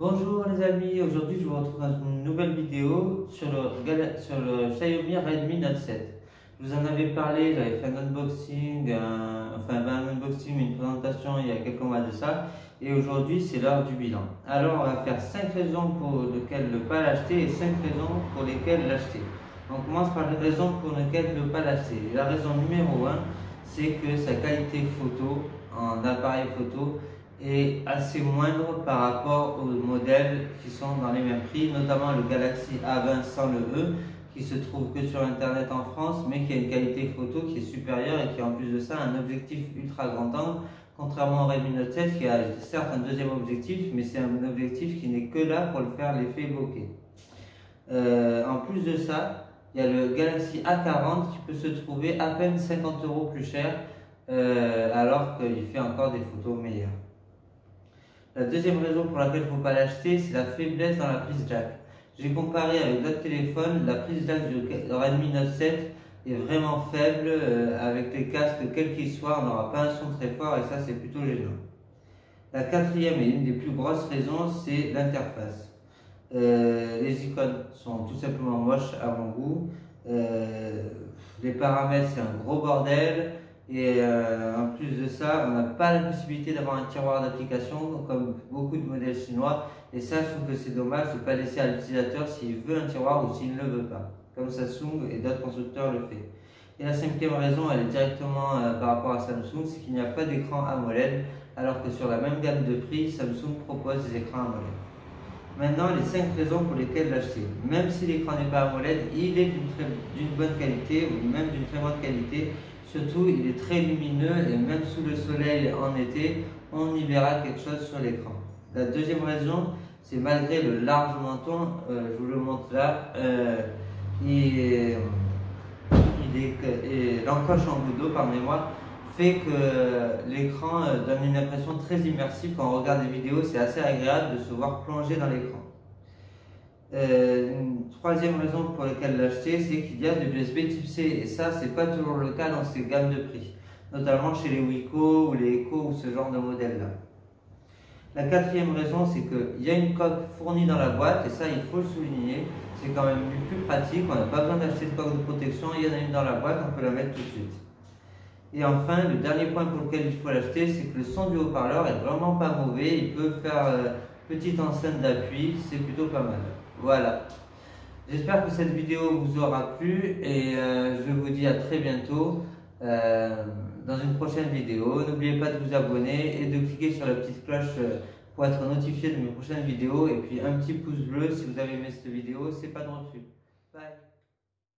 Bonjour les amis, aujourd'hui je vous retrouve dans une nouvelle vidéo sur le, Xiaomi Redmi Note 7. Je vous en avais parlé, j'avais fait un unboxing, enfin un unboxing, une présentation il y a quelques mois de ça, et aujourd'hui c'est l'heure du bilan. Alors on va faire 5 raisons pour lesquelles ne pas l'acheter et 5 raisons pour lesquelles l'acheter. On commence par les raisons pour lesquelles ne pas l'acheter. La raison numéro 1, c'est que sa qualité photo en appareil photo est assez moindre par rapport aux modèles qui sont dans les mêmes prix, notamment le Galaxy A20 sans le E, qui se trouve que sur internet en France, mais qui a une qualité photo qui est supérieure et qui en plus de ça un objectif ultra grand angle, contrairement au Redmi Note 7 qui a certes un deuxième objectif, mais c'est un objectif qui n'est que là pour le faire l'effet bokeh. Euh, en plus de ça, il y a le Galaxy A40 qui peut se trouver à peine 50 euros plus cher, euh, alors qu'il fait encore des photos meilleures. La deuxième raison pour laquelle il ne faut pas l'acheter, c'est la faiblesse dans la prise jack. J'ai comparé avec d'autres téléphones, la prise jack du Redmi Note 7 est vraiment faible. Euh, avec les casques, quels qu'ils soient, on n'aura pas un son très fort et ça c'est plutôt gênant. La quatrième et une des plus grosses raisons, c'est l'interface. Euh, les icônes sont tout simplement moches à mon goût. Euh, les paramètres, c'est un gros bordel. Et euh, en plus de ça, on n'a pas la possibilité d'avoir un tiroir d'application comme beaucoup de modèles chinois. Et ça, je trouve que c'est dommage de ne pas laisser à l'utilisateur s'il veut un tiroir ou s'il ne le veut pas, comme Samsung et d'autres constructeurs le font. Et la cinquième raison, elle est directement euh, par rapport à Samsung, c'est qu'il n'y a pas d'écran AMOLED, alors que sur la même gamme de prix, Samsung propose des écrans AMOLED. Maintenant, les cinq raisons pour lesquelles l'acheter. Même si l'écran n'est pas AMOLED, il est d'une bonne qualité ou même d'une très bonne qualité Surtout, il est très lumineux et même sous le soleil en été, on y verra quelque chose sur l'écran. La deuxième raison, c'est malgré le large menton, euh, je vous le montre là, euh, il, l'encoche en bout pardonnez-moi, fait que l'écran euh, donne une impression très immersive quand on regarde des vidéos, c'est assez agréable de se voir plonger dans l'écran. Euh, une troisième raison pour laquelle l'acheter, c'est qu'il y a de l'USB type C. Et ça, c'est pas toujours le cas dans ces gammes de prix. Notamment chez les Wiko ou les Echo ou ce genre de modèle-là. La quatrième raison, c'est qu'il y a une coque fournie dans la boîte, et ça, il faut le souligner. C'est quand même plus pratique, on n'a pas besoin d'acheter de coque de protection, il y en a une dans la boîte, on peut la mettre tout de suite. Et enfin, le dernier point pour lequel il faut l'acheter, c'est que le son du haut-parleur est vraiment pas mauvais. Il peut faire euh, petite enceinte d'appui, c'est plutôt pas mal. Voilà. J'espère que cette vidéo vous aura plu et euh, je vous dis à très bientôt euh, dans une prochaine vidéo. N'oubliez pas de vous abonner et de cliquer sur la petite cloche euh, pour être notifié de mes prochaines vidéos et puis un petit pouce bleu si vous avez aimé cette vidéo, c'est pas de refus. Bye